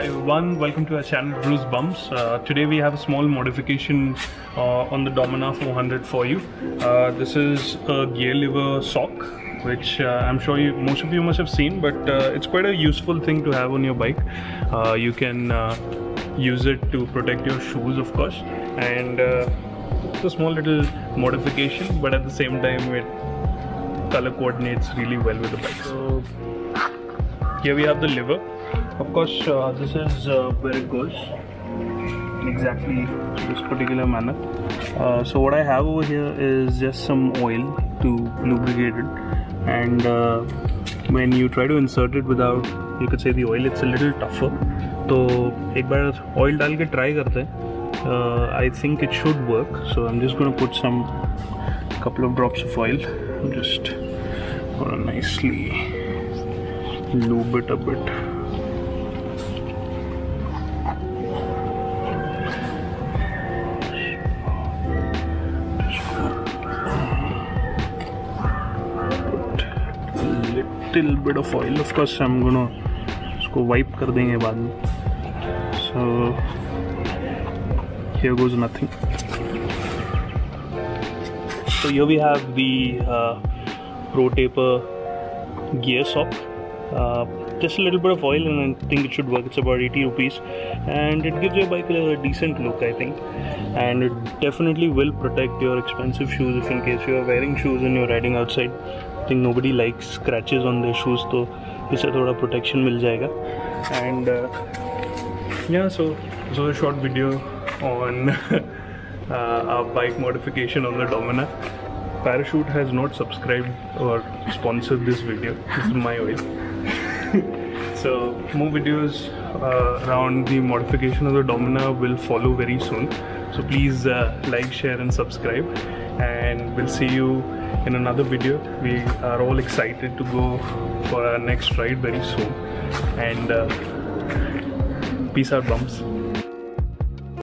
Hi everyone, welcome to our channel Bruised Bums. Uh, today we have a small modification uh, on the Dominar 400 for you. Uh, this is a gear lever sock which uh, I'm sure you, most of you must have seen but uh, it's quite a useful thing to have on your bike. Uh, you can use it to protect your shoes of course and it's a small little modification but at the same time it color coordinates really well with the bike. So here we have the lever of course uh, this is uh, where it goes in exactly this particular manner uh, so what I have over here is just some oil to lubricate it and uh, when you try to insert it without you could say the oil it's a little tougher तो एक बार oil डाल के try करते हैं I think it should work so I'm just going to put some couple of drops of oil just gonna nicely lube it a bit Little bit of oil of course हम गुनो उसको wipe कर देंगे बाद में। So here goes nothing so you we have the pro taper gear soft just a little bit of oil and I think it should work. It's about 80 rupees and it gives your bike a decent look, I think. And it definitely will protect your expensive shoes if in case you are wearing shoes and you're riding outside. I think nobody likes scratches on their shoes, so इससे थोड़ा protection मिल जाएगा And uh, yeah so this was a short video on uh, our bike modification on the Dominar parachute has not subscribed or sponsored this video this is my oil so more videos uh, around the modification of the Dominar will follow very soon. So please uh, like, share and subscribe and we'll see you in another video. We are all excited to go for our next ride very soon and uh, peace out bumps.